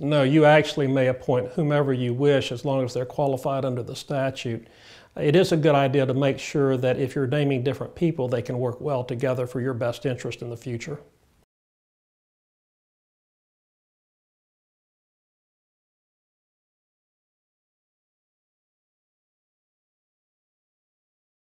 No, you actually may appoint whomever you wish as long as they're qualified under the statute. It is a good idea to make sure that if you're naming different people, they can work well together for your best interest in the future.